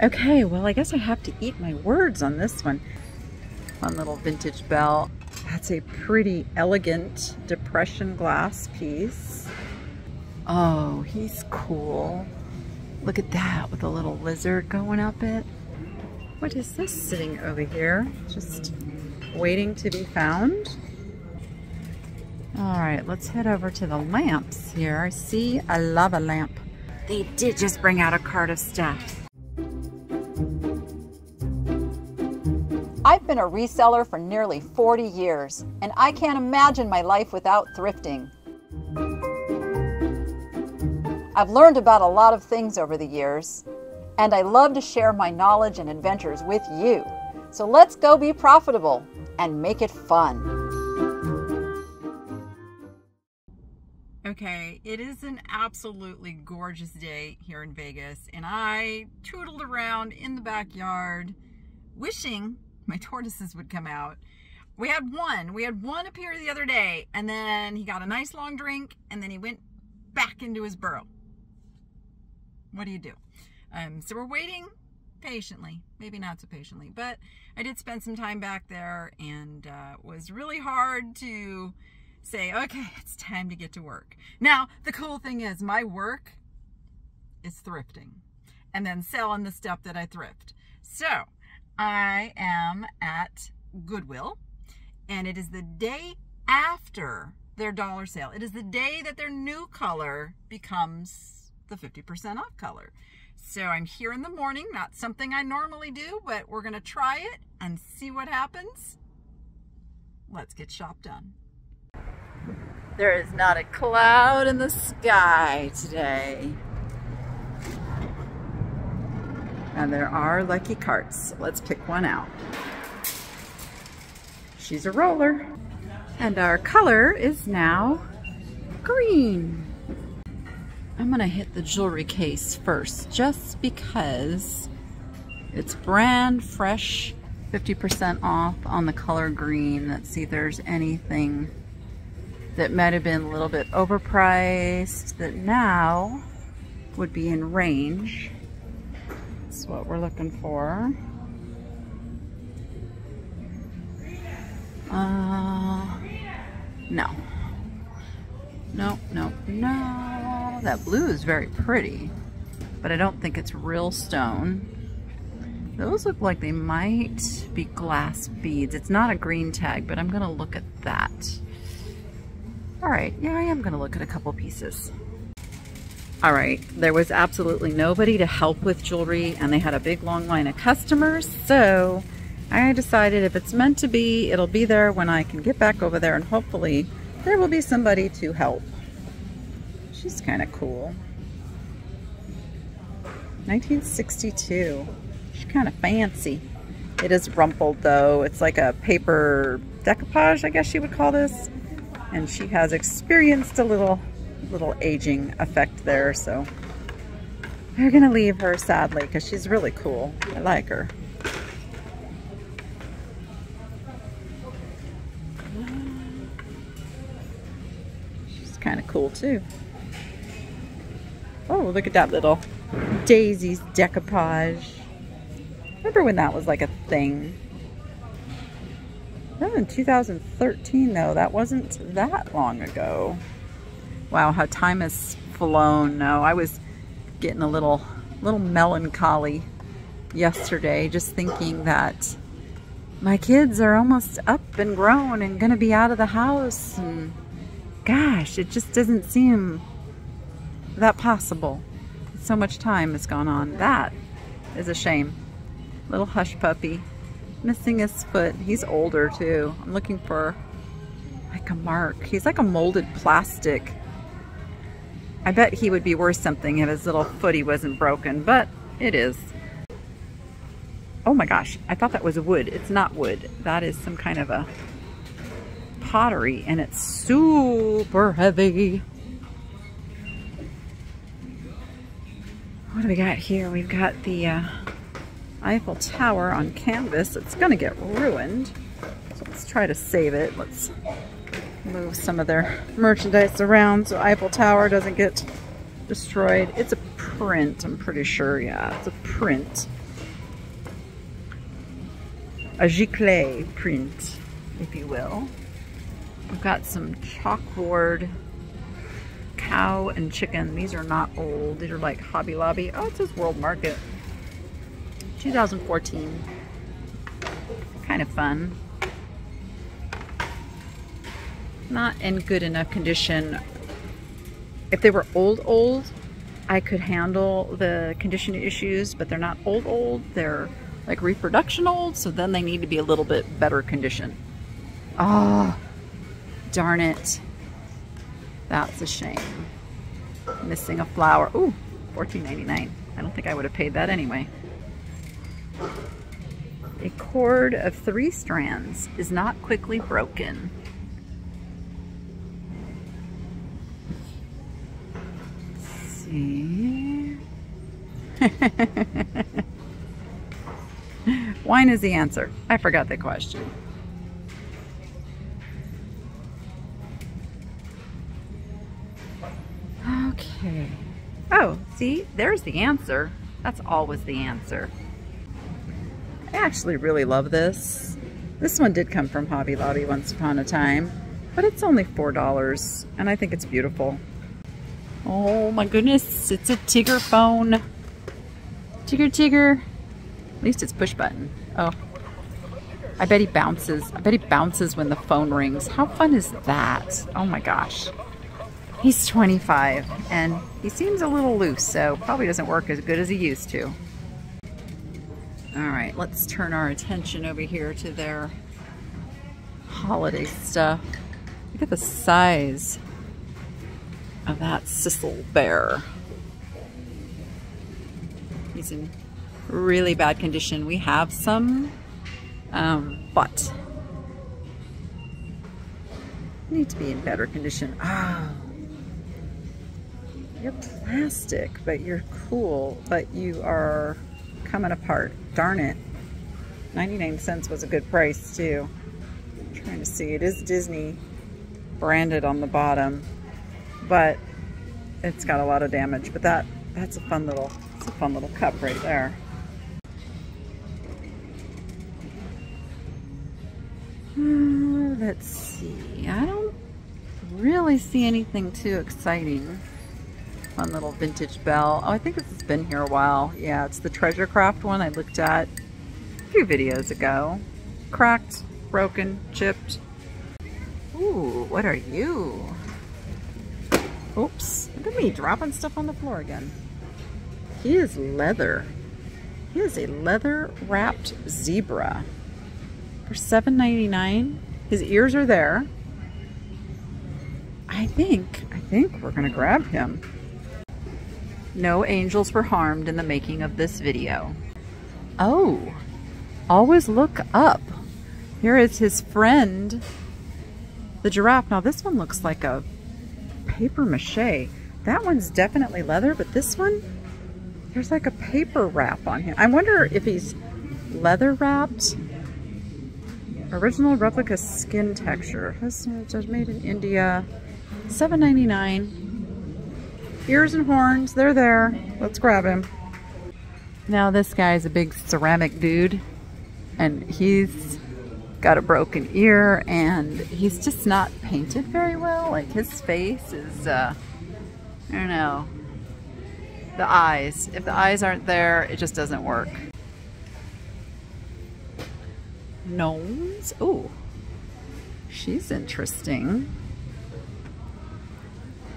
Okay, well, I guess I have to eat my words on this one. Fun little vintage bell. That's a pretty elegant depression glass piece. Oh, he's cool. Look at that with a little lizard going up it. What is this sitting over here? Just waiting to be found. All right, let's head over to the lamps here. I see I love a lava lamp. They did just bring out a cart of stuff. Been a reseller for nearly 40 years, and I can't imagine my life without thrifting. I've learned about a lot of things over the years, and I love to share my knowledge and adventures with you. So let's go be profitable and make it fun. Okay, it is an absolutely gorgeous day here in Vegas, and I tootled around in the backyard wishing my tortoises would come out. We had one. We had one appear the other day, and then he got a nice long drink, and then he went back into his burrow. What do you do? Um, so we're waiting patiently, maybe not so patiently, but I did spend some time back there, and uh, was really hard to say, okay, it's time to get to work. Now, the cool thing is my work is thrifting and then selling the stuff that I thrift. So I am at Goodwill, and it is the day after their dollar sale. It is the day that their new color becomes the 50% off color. So I'm here in the morning, not something I normally do, but we're gonna try it and see what happens. Let's get shop done. There is not a cloud in the sky today. And there are lucky carts. Let's pick one out. She's a roller. And our color is now green. I'm gonna hit the jewelry case first, just because it's brand fresh, 50% off on the color green. Let's see if there's anything that might have been a little bit overpriced that now would be in range. What we're looking for. Uh, no. No, no, no. That blue is very pretty, but I don't think it's real stone. Those look like they might be glass beads. It's not a green tag, but I'm gonna look at that. All right, yeah, I am gonna look at a couple pieces. All right, there was absolutely nobody to help with jewelry and they had a big long line of customers. So I decided if it's meant to be, it'll be there when I can get back over there and hopefully there will be somebody to help. She's kind of cool. 1962. She's kind of fancy. It is rumpled though. It's like a paper decoupage, I guess you would call this. And she has experienced a little little aging effect there, so we're gonna leave her sadly because she's really cool. I like her. She's kind of cool too. Oh, look at that little Daisy's decoupage. Remember when that was like a thing? That was in 2013 though. That wasn't that long ago. Wow, how time has flown. No, I was getting a little, little melancholy yesterday, just thinking that my kids are almost up and grown and going to be out of the house. And gosh, it just doesn't seem that possible. So much time has gone on. That is a shame. Little hush puppy missing his foot. He's older too. I'm looking for like a mark. He's like a molded plastic I bet he would be worth something if his little footy wasn't broken, but it is. Oh my gosh, I thought that was wood. It's not wood. That is some kind of a pottery and it's super heavy. What do we got here? We've got the uh, Eiffel Tower on canvas. It's gonna get ruined. So let's try to save it. Let's move some of their merchandise around so Eiffel Tower doesn't get destroyed. It's a print, I'm pretty sure. Yeah, it's a print. a giclée print, if you will. We've got some chalkboard cow and chicken. These are not old. These are like Hobby Lobby. Oh, it says World Market. 2014. Kind of fun. Not in good enough condition. If they were old, old, I could handle the condition issues, but they're not old, old. They're like reproduction old, so then they need to be a little bit better condition. Oh, darn it. That's a shame. Missing a flower. Ooh, $14.99. I don't think I would have paid that anyway. A cord of three strands is not quickly broken. See. Wine is the answer. I forgot the question. Okay. Oh, see, there's the answer. That's always the answer. I actually really love this. This one did come from Hobby Lobby once upon a time, but it's only $4, and I think it's beautiful. Oh my goodness, it's a Tigger phone. Tigger, Tigger. At least it's push button. Oh, I bet he bounces. I bet he bounces when the phone rings. How fun is that? Oh my gosh. He's 25 and he seems a little loose, so probably doesn't work as good as he used to. All right, let's turn our attention over here to their holiday stuff. Look at the size of that Sissel bear. He's in really bad condition. We have some, um, but need to be in better condition. Oh, you're plastic, but you're cool, but you are coming apart. Darn it. 99 cents was a good price too. I'm trying to see. It is Disney branded on the bottom, but it's got a lot of damage. But that that's a fun little it's a fun little cup right there. Uh, let's see. I don't really see anything too exciting. Fun little vintage bell. Oh, I think this has been here a while. Yeah, it's the Treasure Craft one I looked at a few videos ago. Cracked, broken, chipped. Ooh, what are you? Oops, look at me dropping stuff on the floor again. He is leather. He is a leather wrapped zebra for $7.99. His ears are there. I think, I think we're gonna grab him. No angels were harmed in the making of this video. Oh, always look up. Here is his friend, the giraffe. Now this one looks like a paper mache. That one's definitely leather, but this one, there's like a paper wrap on him. I wonder if he's leather wrapped. Original replica skin texture. This is made in India. $7.99. Ears and horns, they're there. Let's grab him. Now this guy's a big ceramic dude and he's got a broken ear and he's just not painted very well. Like his face is, uh, I don't know, the eyes. If the eyes aren't there, it just doesn't work. Gnomes. Oh, she's interesting.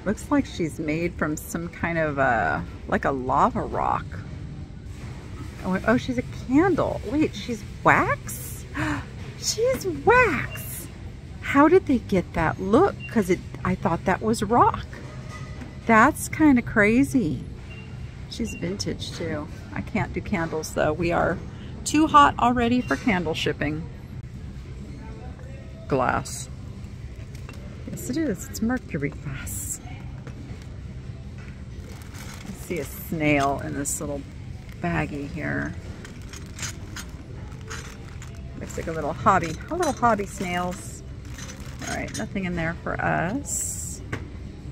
Looks like she's made from some kind of a, like a lava rock. Oh, oh she's a candle. Wait, she's wax? she's wax. How did they get that look? Because it, I thought that was rock. That's kind of crazy. She's vintage too. I can't do candles though. We are too hot already for candle shipping. Glass. Yes it is. It's mercury glass see a snail in this little baggie here. Looks like a little hobby, a little hobby snails. All right, nothing in there for us.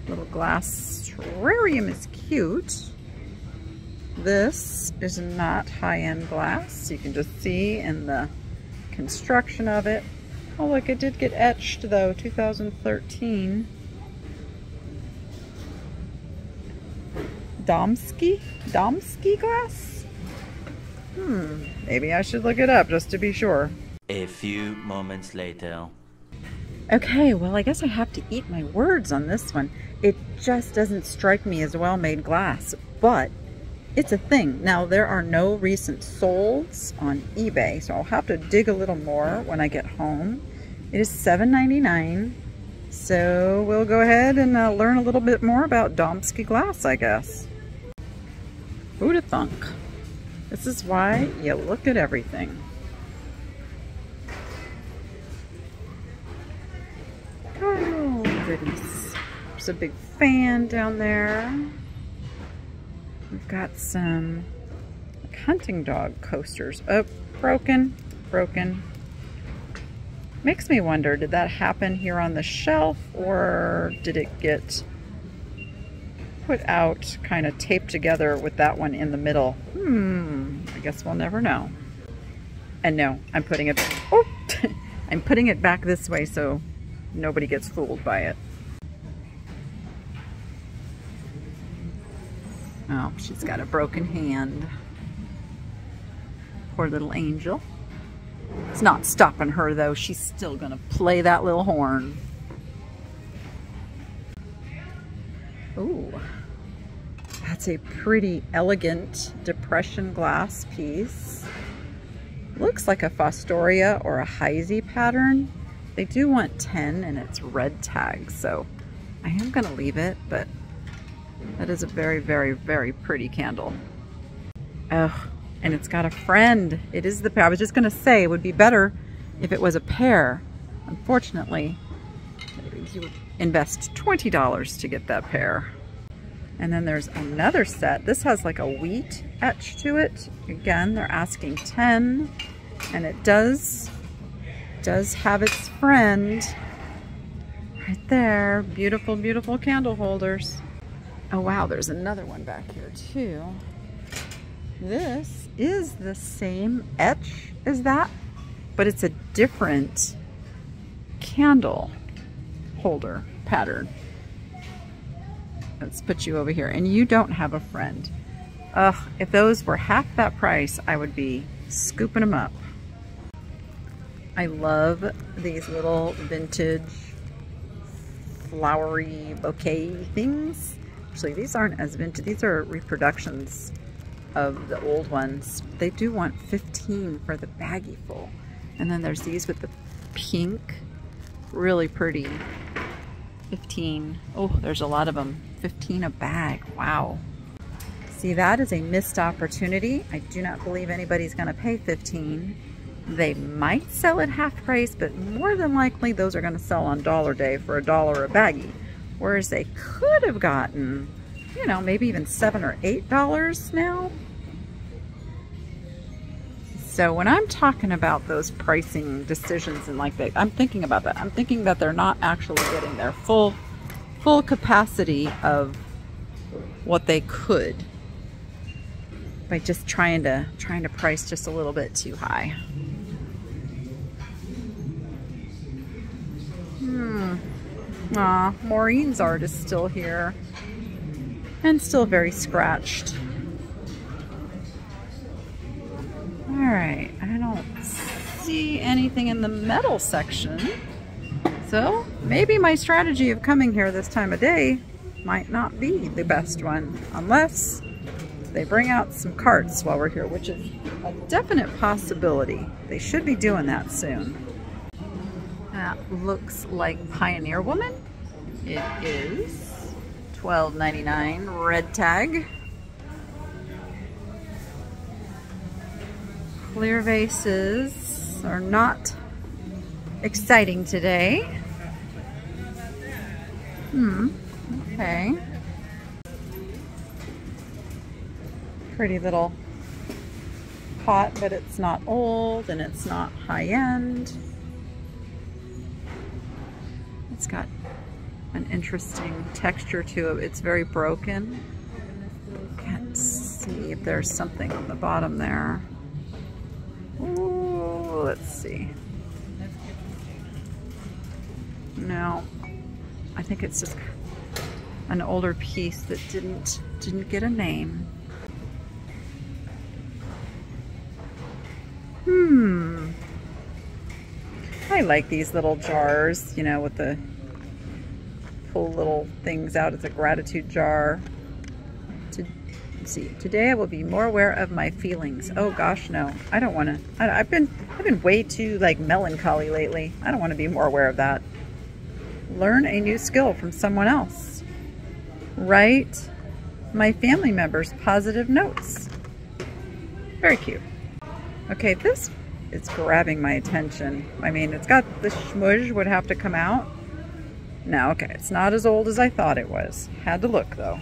Little glass terrarium is cute. This is not high-end glass. You can just see in the construction of it. Oh look, it did get etched though, 2013. Domsky? Domsky glass? Hmm, maybe I should look it up just to be sure. A few moments later. Okay, well, I guess I have to eat my words on this one. It just doesn't strike me as well-made glass, but it's a thing. Now, there are no recent solds on eBay, so I'll have to dig a little more when I get home. It is $7.99, so we'll go ahead and uh, learn a little bit more about Domsky glass, I guess. Who'd have thunk? This is why you look at everything. There's a big fan down there. We've got some hunting dog coasters. Oh, broken, broken. Makes me wonder, did that happen here on the shelf or did it get put out, kind of taped together with that one in the middle? Hmm, I guess we'll never know. And no, I'm putting it, oh, I'm putting it back this way so nobody gets fooled by it. Oh, she's got a broken hand. Poor little angel. It's not stopping her though. She's still gonna play that little horn. Ooh, that's a pretty elegant depression glass piece. Looks like a Fostoria or a Heisey pattern. They do want 10 and it's red tag, so I am gonna leave it, but that is a very, very, very pretty candle. Oh, and it's got a friend. It is the pair. I was just gonna say it would be better if it was a pair. Unfortunately, you would invest $20 to get that pair. And then there's another set. This has like a wheat etch to it. Again, they're asking 10 and it does, does have its friend right there. Beautiful, beautiful candle holders. Oh wow, there's another one back here too. This is the same etch as that, but it's a different candle holder pattern. Let's put you over here. And you don't have a friend. Ugh, if those were half that price, I would be scooping them up. I love these little vintage flowery bouquet things. Actually, these aren't as vintage. These are reproductions of the old ones. They do want 15 for the baggie full. And then there's these with the pink, really pretty. 15. Oh, there's a lot of them. 15 a bag. Wow. See, that is a missed opportunity. I do not believe anybody's going to pay 15. They might sell at half price, but more than likely those are going to sell on dollar day for a dollar a baggie. Whereas they could have gotten, you know, maybe even seven or eight dollars now. So when I'm talking about those pricing decisions and like that, I'm thinking about that. I'm thinking that they're not actually getting their full full capacity of what they could by just trying to trying to price just a little bit too high. Hmm. Aw, Maureen's art is still here and still very scratched. All right, I don't see anything in the metal section. So maybe my strategy of coming here this time of day might not be the best one unless they bring out some carts while we're here, which is a definite possibility. They should be doing that soon. That looks like Pioneer Woman. It is $12.99 red tag. Clear vases are not exciting today. Hmm, okay. Pretty little pot, but it's not old and it's not high end. It's got an interesting texture to it. It's very broken. Can't see if there's something on the bottom there. Ooh, let's see. No, I think it's just an older piece that didn't didn't get a name. Hmm. I like these little jars, you know, with the pull little things out as a gratitude jar. To see, today I will be more aware of my feelings. Oh gosh, no, I don't want to. I've been I've been way too like melancholy lately. I don't want to be more aware of that. Learn a new skill from someone else. Write my family members positive notes. Very cute. Okay, this is grabbing my attention. I mean, it's got the smudge would have to come out. No, okay, it's not as old as I thought it was. Had to look though.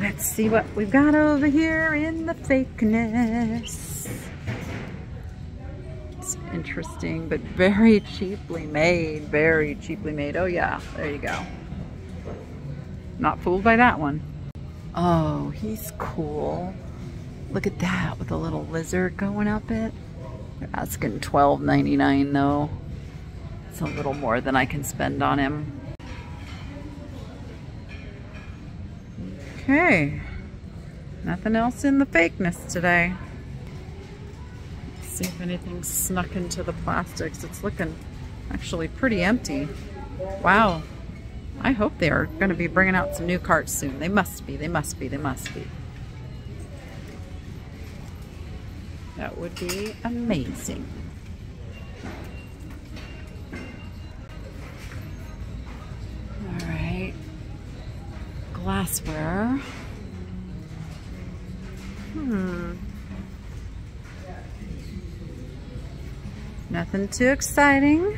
Let's see what we've got over here in the fakeness. It's interesting, but very cheaply made, very cheaply made. Oh yeah, there you go. Not fooled by that one. Oh, he's cool. Look at that with a little lizard going up it. They're asking $12.99 though. It's a little more than I can spend on him. Okay. Nothing else in the fakeness today. Let's see if anything snuck into the plastics. It's looking actually pretty empty. Wow. I hope they are going to be bringing out some new carts soon. They must be. They must be. They must be. That would be amazing. Glassware. Hmm. Nothing too exciting.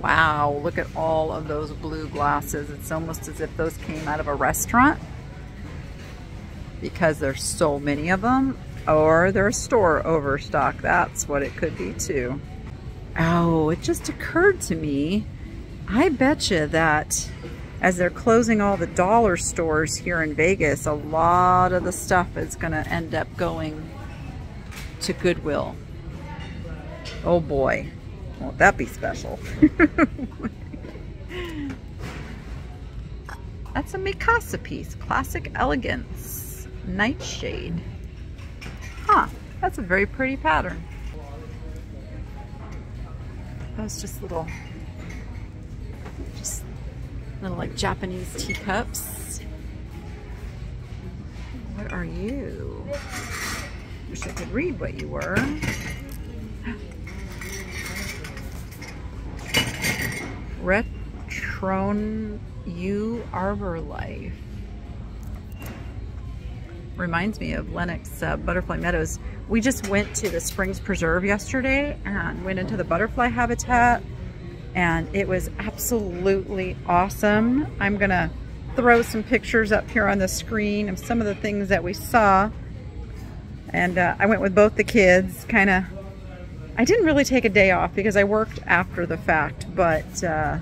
Wow, look at all of those blue glasses. It's almost as if those came out of a restaurant because there's so many of them or they're a store overstock. That's what it could be too. Oh, it just occurred to me. I bet you that as they're closing all the dollar stores here in Vegas, a lot of the stuff is going to end up going to Goodwill. Oh boy, won't that be special? That's a Mikasa piece, Classic Elegance, Nightshade. Huh, that's a very pretty pattern. Those just little, little like Japanese teacups. What are you? Wish I could read what you were. Retron U Arbor Life reminds me of Lenox uh, Butterfly Meadows. We just went to the Springs Preserve yesterday and went into the butterfly habitat and it was absolutely awesome. I'm gonna throw some pictures up here on the screen of some of the things that we saw. And uh, I went with both the kids, kind of, I didn't really take a day off because I worked after the fact, but uh,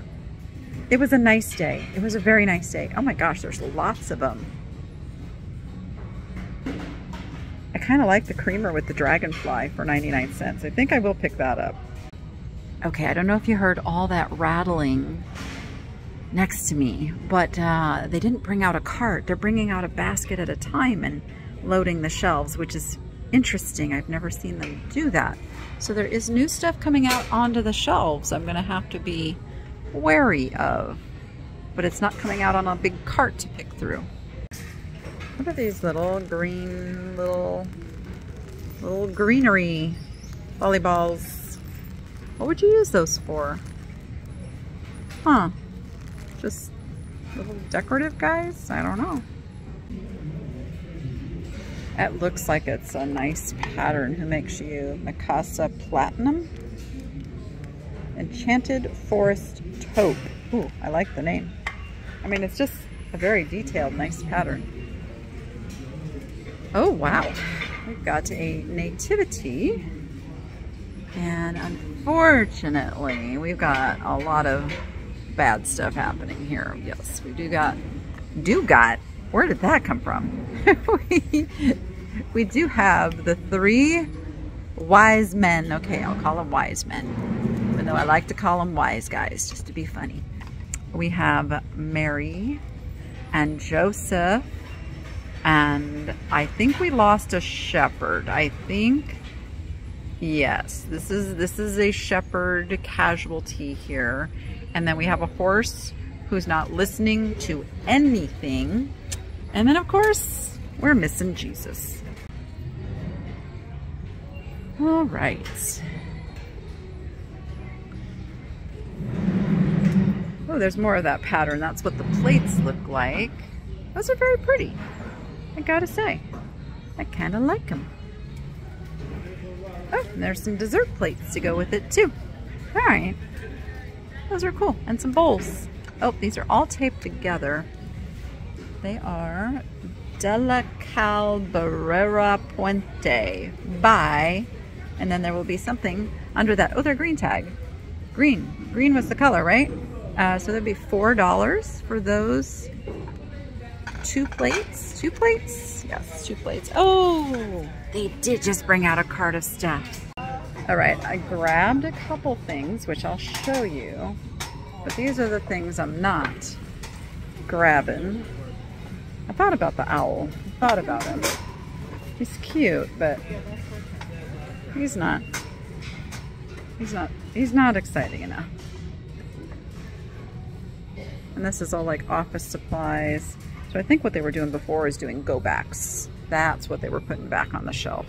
it was a nice day. It was a very nice day. Oh my gosh, there's lots of them. I kind of like the creamer with the dragonfly for 99 cents. I think I will pick that up. Okay, I don't know if you heard all that rattling next to me, but uh, they didn't bring out a cart. They're bringing out a basket at a time and loading the shelves, which is interesting. I've never seen them do that. So there is new stuff coming out onto the shelves I'm going to have to be wary of. But it's not coming out on a big cart to pick through. What are these little green little little greenery volleyballs? What would you use those for? Huh. Just little decorative guys? I don't know. It looks like it's a nice pattern. Who makes you Mikasa Platinum? Enchanted Forest Taupe. Ooh, I like the name. I mean, it's just a very detailed, nice pattern. Oh, wow. We've got a nativity. And unfortunately, we've got a lot of bad stuff happening here. Yes, we do got, do got, where did that come from? we, we do have the three wise men. Okay, I'll call them wise men. Even though I like to call them wise guys, just to be funny. We have Mary and Joseph. And I think we lost a shepherd. I think, yes, this is, this is a shepherd casualty here. And then we have a horse who's not listening to anything. And then of course, we're missing Jesus. All right. Oh, there's more of that pattern. That's what the plates look like. Those are very pretty. I gotta say. I kind of like them. Oh, and there's some dessert plates to go with it too. All right. Those are cool. And some bowls. Oh, these are all taped together. They are Della Calbarrera Puente by, and then there will be something under that. Oh, they're green tag. Green. Green was the color, right? Uh, so that'd be $4 for those two plates. Two plates? Yes, two plates. Oh, they did just bring out a cart of stuff. All right, I grabbed a couple things, which I'll show you. But these are the things I'm not grabbing. I thought about the owl. I thought about him. He's cute, but he's not. He's not. He's not exciting enough. And this is all like office supplies. So I think what they were doing before is doing go backs. That's what they were putting back on the shelf.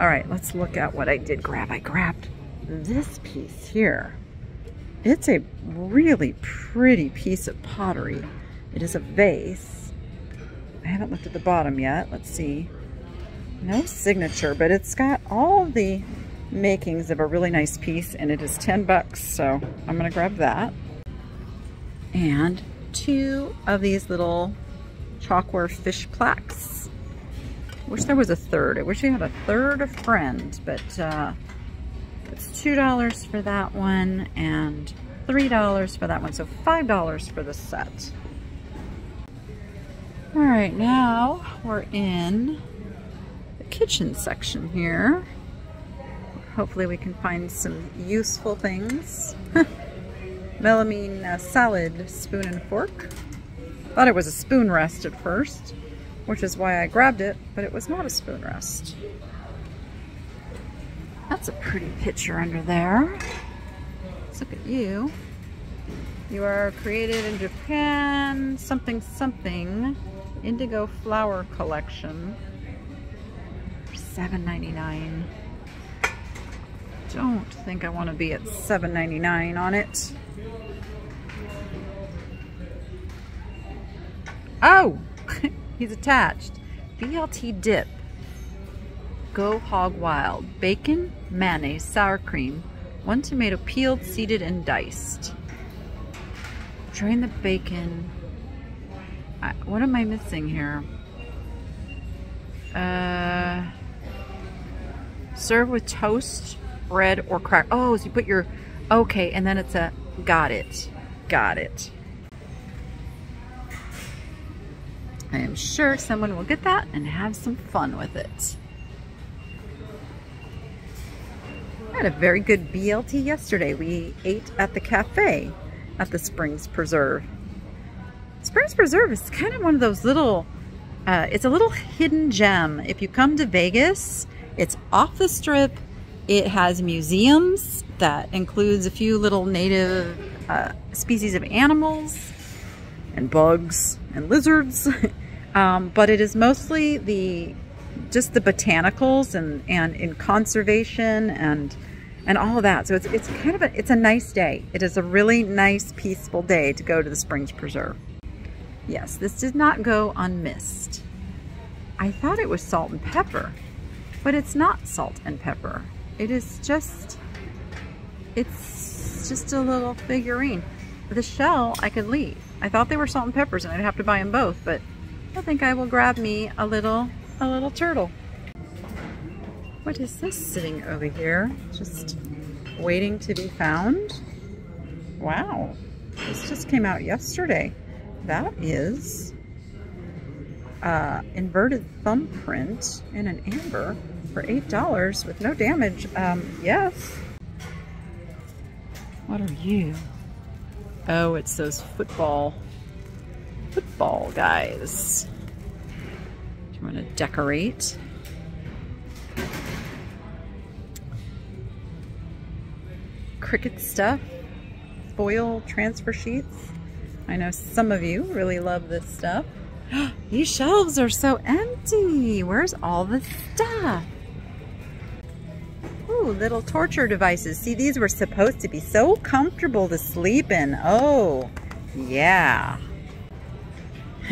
All right, let's look at what I did grab. I grabbed this piece here. It's a really pretty piece of pottery. It is a vase. I haven't looked at the bottom yet. Let's see. No signature, but it's got all the makings of a really nice piece and it is 10 bucks. So I'm gonna grab that. And two of these little chalkware fish plaques. Wish there was a third. I wish we had a third of friend, but uh, it's $2 for that one and $3 for that one. So $5 for the set. All right, now we're in the kitchen section here. Hopefully we can find some useful things. Melamine uh, salad spoon and fork. Thought it was a spoon rest at first, which is why I grabbed it, but it was not a spoon rest. That's a pretty picture under there. Let's look at you. You are created in Japan, something something, Indigo Flower Collection, $7.99. Don't think I want to be at $7.99 on it. Oh, he's attached. BLT dip. Go hog wild. Bacon, mayonnaise, sour cream, one tomato peeled, seeded, and diced. Drain the bacon. I, what am I missing here? Uh, serve with toast, bread, or crack. Oh, so you put your, okay, and then it's a, got it, got it. I am sure someone will get that and have some fun with it. I had a very good BLT yesterday. We ate at the cafe at the Springs Preserve. Springs Preserve is kind of one of those little, uh, it's a little hidden gem. If you come to Vegas, it's off the strip. It has museums that includes a few little native uh, species of animals and bugs and lizards. Um, but it is mostly the just the botanicals and and in conservation and and all of that. So it's it's kind of a it's a nice day. It is a really nice peaceful day to go to the Springs Preserve. Yes, this did not go unmissed. I thought it was salt and pepper, but it's not salt and pepper. It is just it's just a little figurine. The shell I could leave. I thought they were salt and peppers and I'd have to buy them both, but I think I will grab me a little, a little turtle. What is this sitting over here? Just waiting to be found? Wow, this just came out yesterday. That is uh, inverted thumbprint in an amber for $8 with no damage. Um, yes. What are you? Oh, it's those football, football guys. Do you want to decorate? Cricut stuff, foil transfer sheets. I know some of you really love this stuff. These shelves are so empty. Where's all the stuff? Ooh, little torture devices. See, these were supposed to be so comfortable to sleep in. Oh, yeah.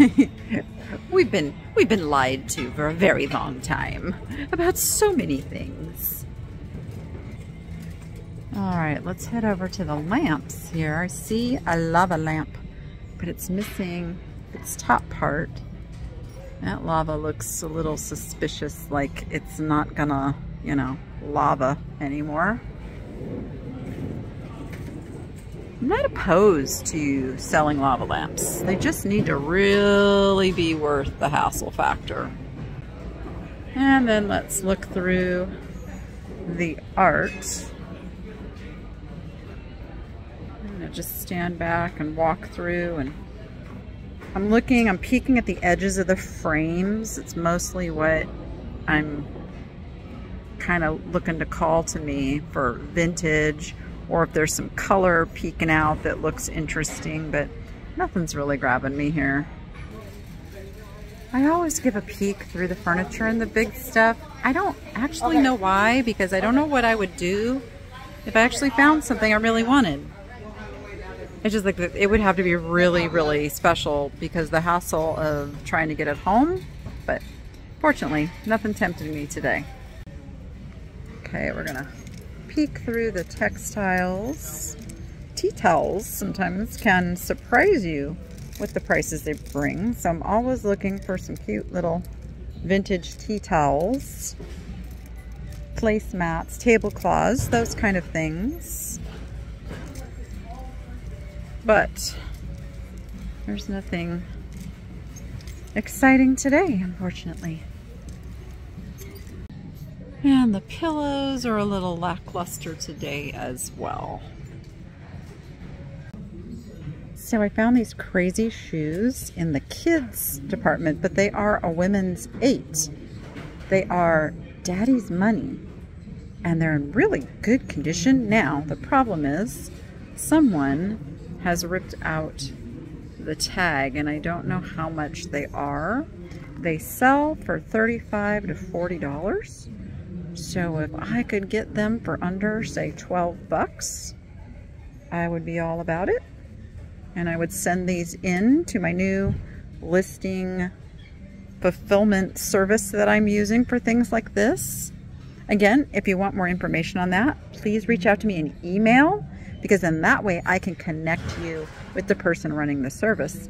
we've been we've been lied to for a very long time about so many things. All right, let's head over to the lamps here. I see a lava lamp, but it's missing its top part. That lava looks a little suspicious, like it's not gonna, you know, lava anymore. I'm not opposed to selling lava lamps. They just need to really be worth the hassle factor. And then let's look through the art. I'm gonna just stand back and walk through and I'm looking, I'm peeking at the edges of the frames. It's mostly what I'm kind of looking to call to me for vintage or if there's some color peeking out that looks interesting, but nothing's really grabbing me here. I always give a peek through the furniture and the big stuff. I don't actually know why, because I don't know what I would do if I actually found something I really wanted. It's just like, it would have to be really, really special because the hassle of trying to get it home, but fortunately, nothing tempted me today. Okay, we're gonna peek through the textiles. Tea towels sometimes can surprise you with the prices they bring. So I'm always looking for some cute little vintage tea towels, placemats, tablecloths, those kind of things. But there's nothing exciting today, unfortunately. And the pillows are a little lackluster today as well. So I found these crazy shoes in the kids department, but they are a women's eight. They are daddy's money and they're in really good condition. Now, the problem is someone has ripped out the tag and I don't know how much they are. They sell for 35 to $40. So if I could get them for under, say, 12 bucks, I would be all about it. And I would send these in to my new listing fulfillment service that I'm using for things like this. Again, if you want more information on that, please reach out to me in email because then that way I can connect you with the person running the service.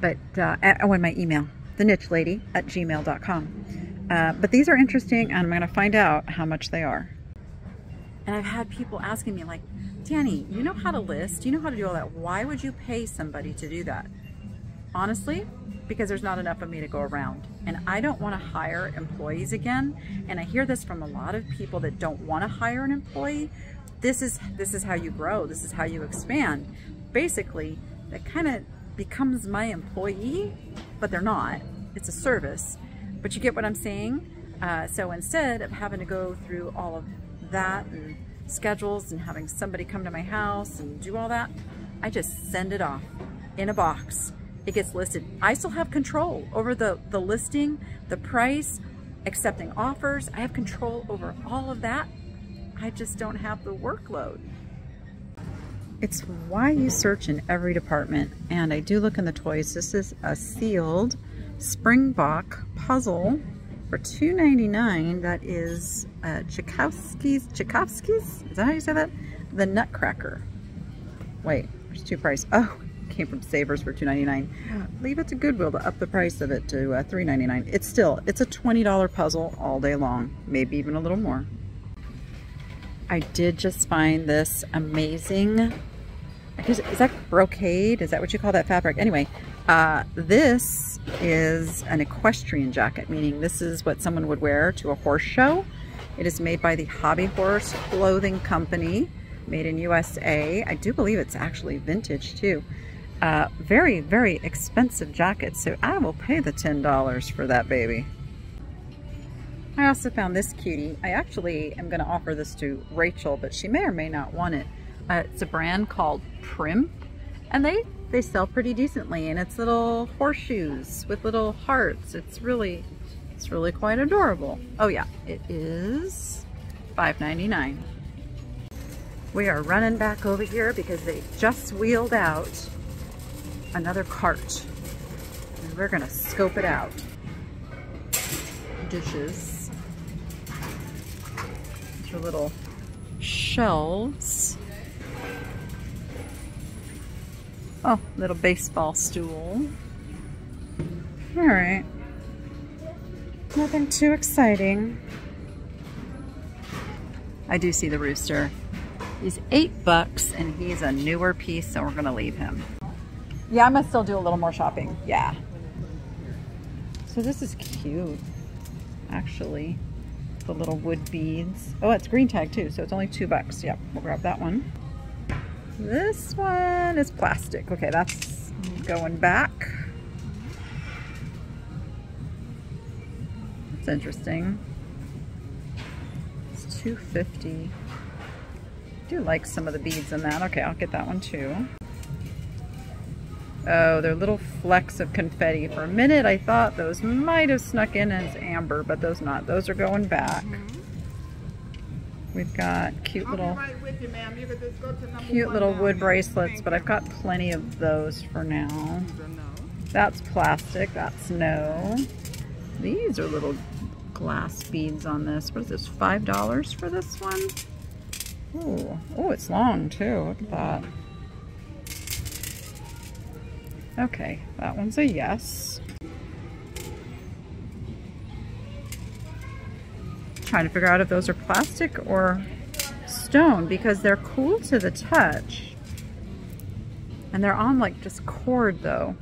But, uh, oh, and my email, lady at gmail.com. Uh, but these are interesting and I'm going to find out how much they are. And I've had people asking me like, Danny, you know how to list, you know how to do all that. Why would you pay somebody to do that? Honestly, because there's not enough of me to go around. And I don't want to hire employees again. And I hear this from a lot of people that don't want to hire an employee. This is, this is how you grow. This is how you expand. Basically, that kind of becomes my employee, but they're not. It's a service. But you get what I'm saying? Uh, so instead of having to go through all of that and schedules and having somebody come to my house and do all that, I just send it off in a box. It gets listed. I still have control over the, the listing, the price, accepting offers. I have control over all of that. I just don't have the workload. It's why you search in every department. And I do look in the toys. This is a sealed Springbok puzzle for $2.99. That is uh, Tchaikovsky's, Tchaikovsky's? Is that how you say that? The Nutcracker. Wait, there's two price. Oh, came from Savers for $2.99. Leave it to Goodwill to up the price of it to uh, $3.99. It's still, it's a $20 puzzle all day long, maybe even a little more. I did just find this amazing, is that brocade? Is that what you call that fabric? Anyway, Uh, this is an equestrian jacket, meaning this is what someone would wear to a horse show. It is made by the Hobby Horse Clothing Company, made in USA. I do believe it's actually vintage too. Uh, very, very expensive jacket, so I will pay the $10 for that baby. I also found this cutie. I actually am going to offer this to Rachel, but she may or may not want it. Uh, it's a brand called Prim, and they they sell pretty decently, and it's little horseshoes with little hearts. It's really it's really quite adorable. Oh yeah, it is $5.99. We are running back over here because they just wheeled out another cart, and we're gonna scope it out. Dishes your little shelves. Oh, little baseball stool. All right. Nothing too exciting. I do see the rooster. He's eight bucks and he's a newer piece, so we're gonna leave him. Yeah, I'm gonna still do a little more shopping. Yeah. So this is cute, actually the little wood beads. Oh, it's green tag too, so it's only two bucks. Yep, we'll grab that one. This one is plastic. Okay, that's going back. That's interesting. It's 250. I do like some of the beads in that. Okay, I'll get that one too. Oh, they're little flecks of confetti. For a minute, I thought those might have snuck in as amber, but those not. Those are going back. We've got cute little, cute little wood bracelets, but I've got plenty of those for now. That's plastic. That's no. These are little glass beads on this. What is this? Five dollars for this one? Oh, oh, it's long too. Look at that. Okay, that one's a yes. Trying to figure out if those are plastic or stone because they're cool to the touch. And they're on like just cord though.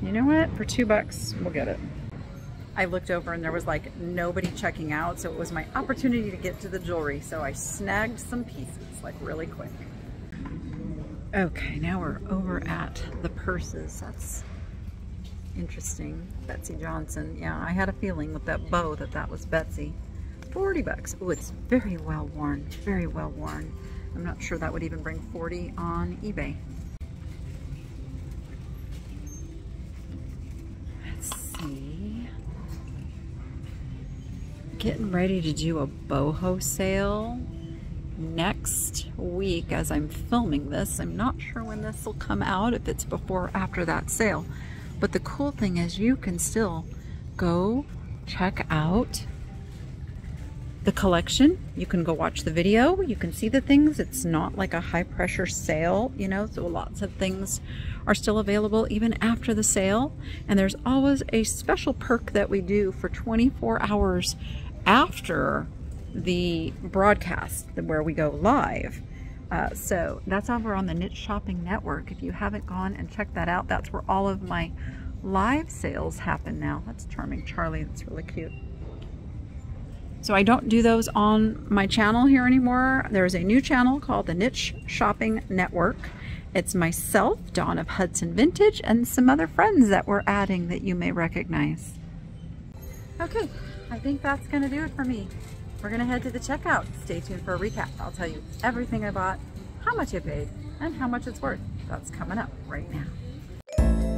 You know what? For two bucks, we'll get it. I looked over and there was like nobody checking out, so it was my opportunity to get to the jewelry. So I snagged some pieces like really quick. Okay, now we're over at the purses. That's interesting. Betsey Johnson. Yeah, I had a feeling with that bow that that was Betsey. 40 bucks. Oh, it's very well worn. Very well worn. I'm not sure that would even bring 40 on eBay. Let's see. Getting ready to do a boho sale next week as I'm filming this. I'm not sure when this will come out, if it's before or after that sale. But the cool thing is you can still go check out the collection. You can go watch the video. You can see the things. It's not like a high pressure sale, you know, so lots of things are still available even after the sale. And there's always a special perk that we do for 24 hours after the broadcast where we go live. Uh, so that's over on the Niche Shopping Network. If you haven't gone and checked that out, that's where all of my live sales happen now. That's charming Charlie. That's really cute. So I don't do those on my channel here anymore. There's a new channel called the Niche Shopping Network. It's myself, Dawn of Hudson Vintage, and some other friends that we're adding that you may recognize. Okay, I think that's to do it for me. We're gonna head to the checkout. Stay tuned for a recap. I'll tell you everything I bought, how much I paid, and how much it's worth. That's coming up right now.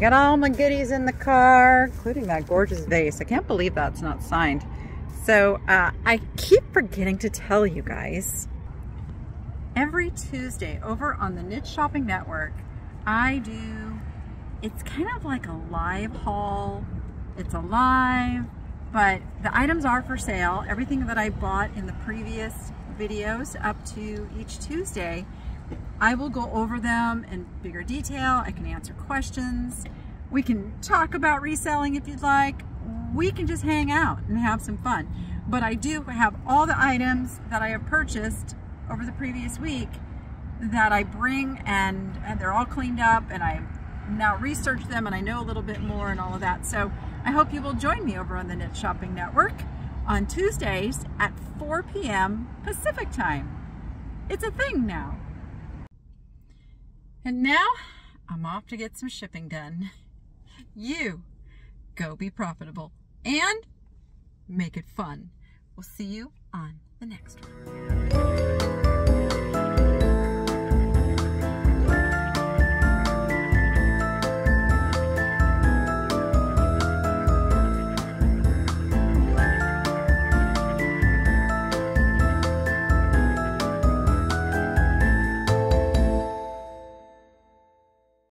I got all my goodies in the car, including that gorgeous vase. I can't believe that's not signed. So uh, I keep forgetting to tell you guys, every Tuesday over on the Niche Shopping Network, I do, it's kind of like a live haul. It's a live, but the items are for sale. Everything that I bought in the previous videos up to each Tuesday, I will go over them in bigger detail. I can answer questions. We can talk about reselling if you'd like. We can just hang out and have some fun. But I do have all the items that I have purchased over the previous week that I bring and, and they're all cleaned up and I now researched them and I know a little bit more and all of that. So I hope you will join me over on the Niche Shopping Network on Tuesdays at 4 p.m. Pacific time. It's a thing now. And now I'm off to get some shipping done. You go be profitable and make it fun. We'll see you on the next one.